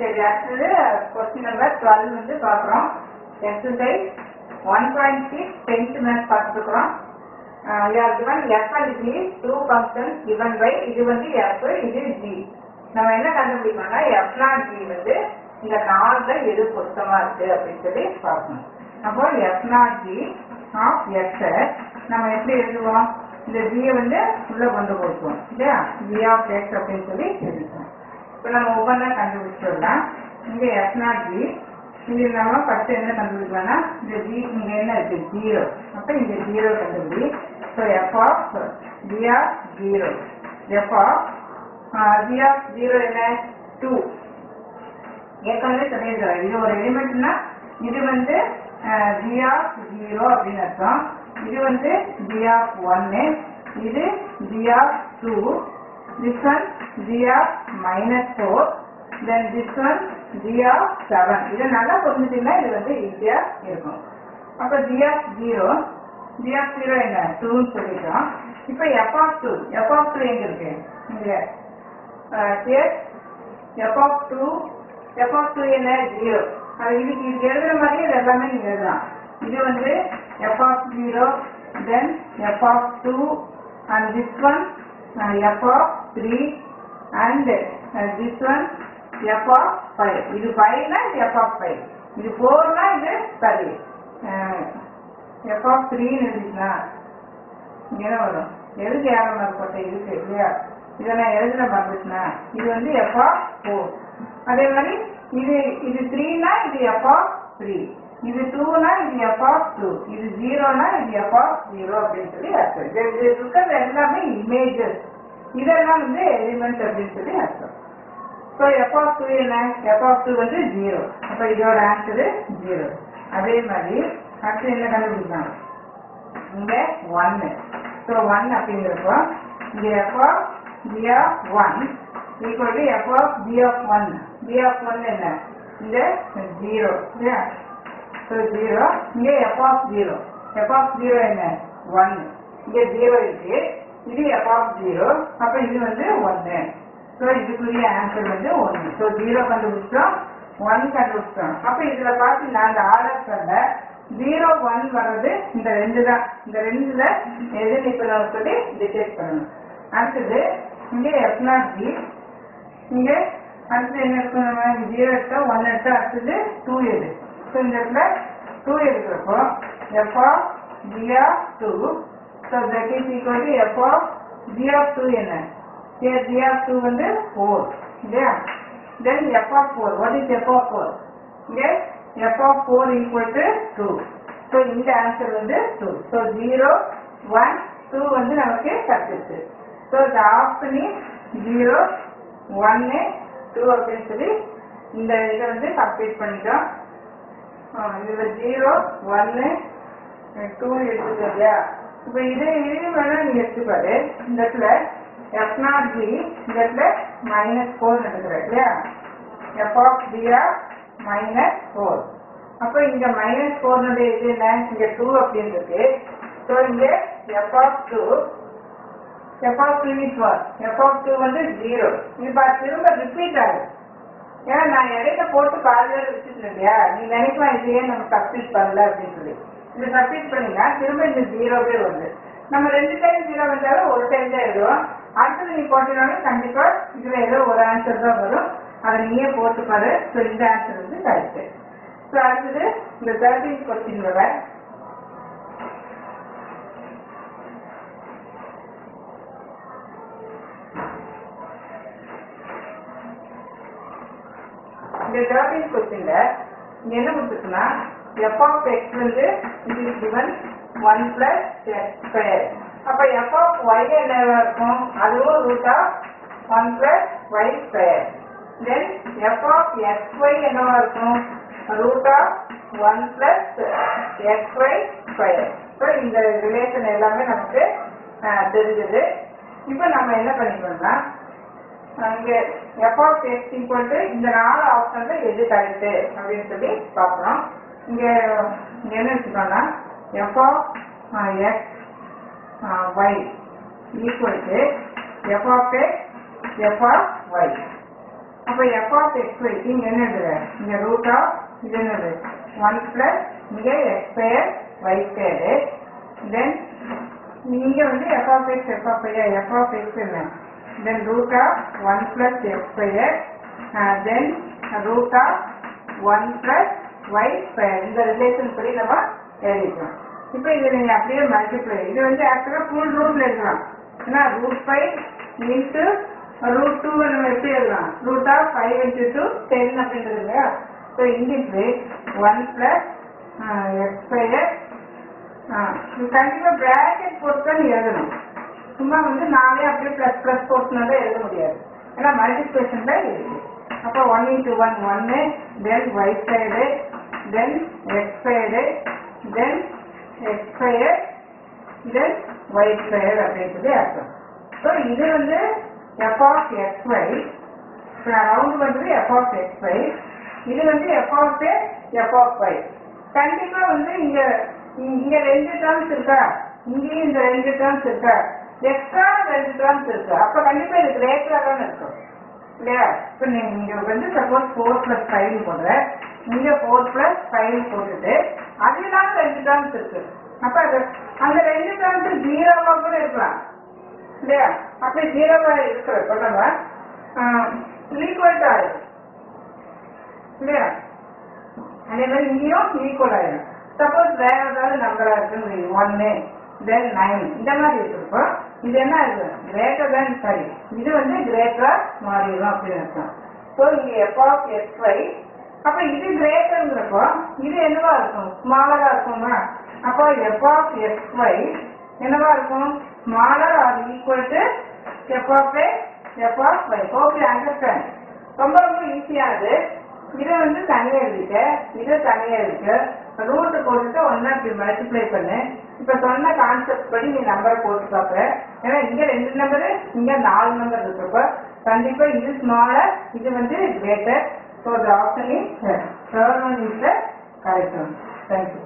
சரி அடுத்தது question number twelve வந்து பார்க்குறோம். Exercise one point six tenth maths பார்த்துருக்குறோம். யார் given F and G two function given by இது வந்து எஃப் இது ஜி நம்ம என்ன கண்டுபிடிக்கணும்னா எஃப் நாட் ஜி வந்து இந்த நாலுல எது பொருத்தமாக இருக்குது அப்படின்னு சொல்லி பார்க்கணும். அப்போ F not G of X நம்ம எப்படி எழுதுவோம்? இந்த ஜியை வந்து உள்ள கொண்டு போய்க்குவோம் இல்லையா? ஜி ஆஃப் எக்ஸ் அப்படின்னு சொல்லி எழுதுவோம். இப்போ நம்ம ஒவ்வொன்றா கண்டுபிடிச்சிடலாம். இங்கே எஸ்னா ஜி இது நம்ம ஃபர்ஸ்ட் என்ன கண்டுபிடிக்கலாம்னா இந்த ஜி இங்க என்ன இருக்கு? ஜீரோ அப்போ இங்க ஜீரோ கண்டுபிடி. So F of G of zero F of G of zero என்ன? டூ ஏற்கனவே சொல்லியிருக்கிறோம். இது ஒரு எலிமெண்ட்னா இது வந்து ஜி ஆஃப் ஜீரோ அப்படின்னு அர்த்தம். இது வந்து ஜி ஆஃப் ஒன்னு இது G of two this one g of minus 4 then this one g of 7 இது நல்லா புரிஞ்சுட்டீங்கன்னா இது வந்து ஈஸியா இருக்கும். அப்ப g of 0 g of 0 என்ன? 2 ன்னு சொல்லிட்டோம். இப்போ f of 2 f of 2 எங்க இருக்கு? இங்க. here. F of 2 f of 2 என்ன? 0 அது இதுக்கு இது எழுதுற மாதிரி இது எல்லாமே நீங்க எழுதலாம். இது வந்து f of 0 then f of 2 and this one uh, f of 3 and uh, this one f of 5 இது 5 னா இது f of 5 இது 4 னா இது சரி uh, f of 3 ன்னு எழுதிக்கலாம் இங்க என்ன வரும்? எதுக்கு ஏழை மார்க் போட்ட? இருக்கு இல்லையா? இதை நான் எழுதின மறந்துச்சுனா இது வந்து f of 4 அதே மாதிரி இது இது 3 னா இது f of 3 இது 2 னா இது f of 2 இது 0 னா இது f of 0 அப்படின்னு சொல்லி அர்த்தம். இது இருக்கிறது எல்லாமே இமேஜஸ் இதெல்லாம் வந்து எலிமெண்ட் அப்படின்னு சொல்லி அர்த்தம். ஸோ எஃப் ஆஃப் டூ என்ன? எஃப் ஆஃப் டூ வந்து ஜீரோ அப்போ இதோட ஆன்சரு ஜீரோ அதே மாதிரி அடுத்து என்ன கண்டுபிடிக்கலாம்? இங்க ஒன்னு ஸோ ஒன் அப்படிங்கிறப்போ இங்க F of G of one equal to F of G of one G of one என்ன? இந்த ஜீரோ இல்லையா ஸோ ஜீரோ இங்கே F of zero F of zero என்ன? ஒன் இங்கே ஜீரோ இருக்கு. இது எஃப் ஆஃப் ஜீரோ அப்போ இது வந்து ஒன்று ஸோ இதுக்குரிய ஆன்சர் வந்து ஒன்று ஸோ ஜீரோ கண்டுபிடிச்சோம் ஒன் கண்டுபிடிச்சோம் அப்போ இதில் பார்த்து நான் அந்த ஆர்டர் சொல்ல ஜீரோ ஒன் வர்றது இந்த ரெண்டு தான். இந்த ரெண்டுல எது நிற்கணும்னு சொல்லி டிசைட் பண்ணணும். அடுத்தது இங்கே எஃப் நாட் ஜி இங்கே அடுத்தது என்ன இருக்கும் நம்ம ஜீரோ எடுத்தா ஒன் எடுத்தா அடுத்தது டூ எடு. ஸோ இந்த இடத்துல two எடுக்கிறப்போ F of G of two so that is equal to F of G of two என்ன? Here g of 2 வந்து 4 இல்லையா then f of 4 what is f of 4 இங்கே f of 4 equal to 2 so இந்த answer வந்து 2 so 0 1 2 வந்து நமக்கு கிடைச்சிருச்சு so the option is 0 1 2 அப்படின்னு சொல்லி இந்த இதை வந்து கம்ப்ளீட் பண்ணிட்டோம். இதுல 0 1 2 எடுத்துக்கோ இல்லையா? இப்போ இதே இதையும் வேணா நீங்க எடுத்துப்பாரு இந்த இடத்துல எஃப் நாட் ஜி இந்த இடத்துல மைனஸ் ஃபோர் எடுக்கிறேன் இல்லையா? F of G minus four அப்போ இங்க மைனஸ் ஃபோர்னுடைய இது என்ன? இங்க டூ அப்படின்னு இருக்கு. ஸோ இங்க F of two F of two is one F of two வந்து ஜீரோ இது பா திரும்ப ரிப்பீட் ஆகுது. ஏன்னா நான் இடையில போட்டு பாதியோட வச்சுருந்தேன் இல்லையா நீ நினைக்கலாம் இதையே நம்ம சப்ஸ்டிட் பண்ணல அப்படின்னு சொல்லி. இது சப்ஸ்டிட் பண்ணினா திரும்ப இந்த ஜீரோவே வருது. நம்ம ரெண்டு டைம் ஜீரோ வந்தாலும் ஒரு டைம் தான் எழுதுவோம். அடுத்தது நீ போட்டினாலும் கண்டிப்பா இதுல ஏதோ ஒரு ஆன்சர் தான் வரும். அதை நீயே போட்டு பாரு. ஸோ இந்த ஆன்சர் வந்து கரெக்ட் ஸோ அடுத்தது இந்த தேர்ட்டின் கொஸ்டின் வர இந்த தேர்ட்டீன் கொஸ்டின்ல என்ன கொடுத்துருக்குன்னா எஃப் ஆஃப் எக்ஸ் வந்து இது is given one plus X square அப்ப எஃப் ஆஃப் ஒய் என்னவா இருக்கும்? அதுவும் root of one plus Y square then F of X Y என்னவா இருக்கும்? Root of one plus X Y square so இந்த relation எல்லாமே நமக்கு தெரிஞ்சது. இப்போ நம்ம என்ன பண்ணிக்கணும்னா இங்க F of X equal to இந்த நாலு ஆப்ஷன்ல எது கரெக்ட் அப்படின்னு சொல்லி பார்க்குறோம் இங்க இங்க என்ன வச்சுக்கோன்னா F of X y equal to எஃப் ஆஃப் x f of y. அப்போ எஃப் ஆஃப் எக்ஸ் ஒய் இங்க என்னது இங்க ரூட் ஆஃப் இது என்னது? ஒன் பிளஸ் இங்கே X square Y square then இங்க வந்து F of X F of Y F of X என்ன? Then root of one plus X square then root of one plus Y square இந்த relation படி நம்ம எழுதிக்கலாம். இப்போ இது நீங்க அப்படியே மல்டிப்ளை இது வந்து ஆக்சுவலாக ஃபுல் ரூட்ல எழுதலாம். ஏன்னா root five into root two நம்ம எப்படி எழுதலாம்? Root of five into two ten அப்படின்றது இல்லையா? So English one plus X square கண்டிப்பாக ப்ராக்கெட் போட்டு தான் நீ எழுதணும். சும்மா வந்து நாங்களே அப்படியே ப்ளஸ் ப்ளஸ் போட்டுனா எழுத முடியாது. ஏன்னா மல்டிபிளேஷன் தான் இருக்கு அப்போ ஒன் இன்ட்டு ஒன் ஒன்று then Y side then red side then X square then white square அப்படின்றது அர்த்தம். ஸோ இது வந்து F of X Y round வந்து எஃப் ஆஃப் எக்ஸ் ஒய் இது வந்து F of F of Y கண்டிப்பாக வந்து இங்கே இங்கே ரெண்டு டேர்ம்ஸ் இருக்கா? இங்கேயும் இந்த ரெண்டு டேர்ம்ஸ் இருக்கா? எக்ஸ்ட்ரா ரெண்டு டேர்ம்ஸ் இருக்கு அப்ப கண்டிப்பா இது கிரேட்டரா தான் இருக்கும். இல்லையா? இப்ப நீங்க இங்க வந்து சப்போஸ் ஃபோர் பிளஸ் ஃபைவ் போடுற. இங்க ஃபோர் பிளஸ் ஃபைவ் போட்டுட்டு அதுதான் ரெண்டு டேர்ம்ஸ் இருக்கு அப்ப அது அந்த ரெண்டு டேர்ம்ஸ் ஜீரோவா கூட இருக்கலாம். இல்லையா? அப்படி ஜீரோவா இருக்கிற சொல்லுங்க ஈக்குவல் ஆயிடும் இல்லையா? அதே மாதிரி இங்கேயும் ஈக்குவல் ஆயிடும் சப்போஸ் வேற ஏதாவது நம்பரா இருக்குன்னு ஒன்னு தென் நைன் இந்த மாதிரி இருக்கிறப்போ இது என்ன இருக்கு கிரேட்டர் தேன் சரி இது வந்து கிரேட்டரா மாறிடும் அப்படின்னு அர்த்தம். ஸோ இங்க எஃப் ஆஃப் எக்ஸ் ஒய் அப்ப இது கிரேட்டர்ங்கிறப்போ இது என்னவா இருக்கும்? ஸ்மாலரா இருக்குமா? அப்போ எஃப் ஆஃப் எக்ஸ் ஒய் என்னவா இருக்கும்? Smaller or equal to F of F of Y okay understand ரொம்ப ரொம்ப ஈஸியானது இதை. வந்து தனியாக இருக்கு. இது தனியாக இருக்கு. ரூட் போட்டுட்டு ஒன்னா இப்படி மல்டிப்ளை பண்ணு. இப்ப சொன்ன கான்செப்ட் படி நீ நம்பரை போட்டு பாக்குற ஏன்னா இங்க ரெண்டு நம்பரு இங்க நாலு நம்பர் இருக்கிறப்ப கண்டிப்பா இது ஸ்மாலர் இது வந்து greater so the option is third one is the correct one thank you